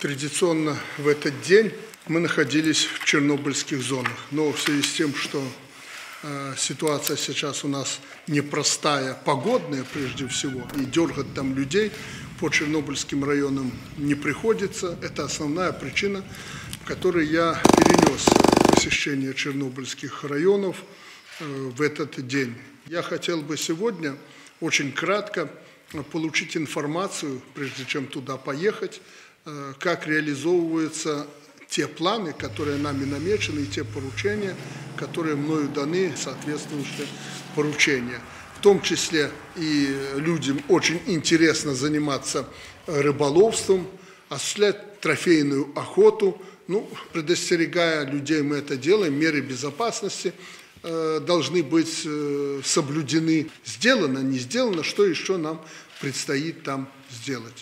Традиционно в этот день мы находились в чернобыльских зонах. Но в связи с тем, что э, ситуация сейчас у нас непростая, погодная прежде всего, и дергать там людей по чернобыльским районам не приходится. Это основная причина, по которой я перенес посещение чернобыльских районов э, в этот день. Я хотел бы сегодня очень кратко получить информацию, прежде чем туда поехать, э, как реализовываются те планы, которые нами намечены, и те поручения, которые мною даны, соответствующие поручения. В том числе и людям очень интересно заниматься рыболовством, осуществлять трофейную охоту. Ну, предостерегая людей, мы это делаем, меры безопасности э, должны быть э, соблюдены. Сделано, не сделано, что еще нам предстоит там сделать.